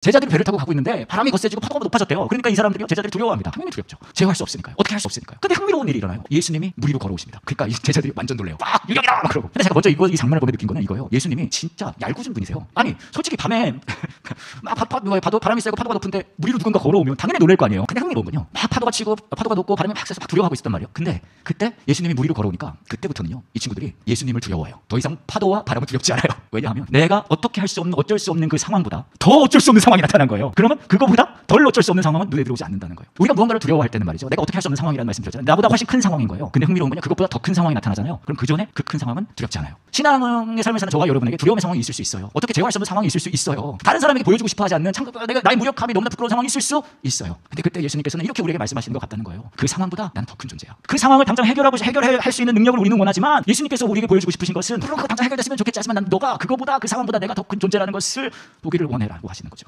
제자들이 배를 타고 가고 있는데 바람이 거세지고 파도가 높아졌대요. 그러니까 이 사람들이 제자들이 두려워합니다. 당연히 두렵죠. 제어할 수 없으니까요. 어떻게 할 수 없으니까요. 근데 흥미로운 일이 일어나요. 예수님이 물 위로 걸어오십니다. 그러니까 이 제자들이 완전 놀래요. 막 유령이다 막 그러고. 근데 제가 먼저 이거 이 장면을 보면 느낀 거는 이거예요. 예수님이 진짜 얄궂은 분이세요. 아니 솔직히 밤에 막 파, 파, 뭐, 파도 바람이 세고 파도가 높은데 물 위로 누군가 걸어오면 당연히 놀랄 거 아니에요. 근데 흥미로운 건요. 막 파도가 치고 파도가 높고 바람이 막 세서 막 두려워하고 있었단 말이에요. 근데 그때 예수님이 물 위로 걸어오니까 그때부터는요. 이 친구들이 예수님을 두려워해요. 더 이상 파도와 바람을 두렵지 않아요. 왜냐하면 내가 어떻게 할 수 없는 어쩔 수 없는 그 상황보다 더 어쩔 수 없는 상황 이 나타난 거예요. 그러면 그거보다 덜 어쩔 수 없는 상황은 눈에 들어오지 않는다는 거예요. 우리가 무언가를 두려워할 때는 말이죠. 내가 어떻게 할 수 없는 상황이라는 말씀 드렸잖아요. 나보다 훨씬 큰 상황인 거예요. 근데 흥미로운 건요. 그것보다 더 큰 상황이 나타나잖아요. 그럼 그 전에 그 큰 상황은 두렵지 않아요. 신앙의 삶에서는 저와 여러분에게 두려움의 상황이 있을 수 있어요. 어떻게 제어할 수 없는 상황이 있을 수 있어요. 다른 사람에게 보여주고 싶어 하지 않는 참 내가 나의 무력함이 너무나 부끄러운 상황이 있을 수 있어요. 근데 그때 예수님께서는 이렇게 우리에게 말씀하시는 것 같다는 거예요. 그 상황보다 나는 더 큰 존재야. 그 상황을 당장 해결하고 해결할 수 있는 능력을 우리는 원하지만 예수님께서 우리에게 보여주고 싶으신 것은 물론 그거 당장 해결됐으면 좋겠지 하지만 난 너가 그거보다 그 상황보다 내가 더 큰 존재라는 것을 보기를 원해라고 하시는 거죠.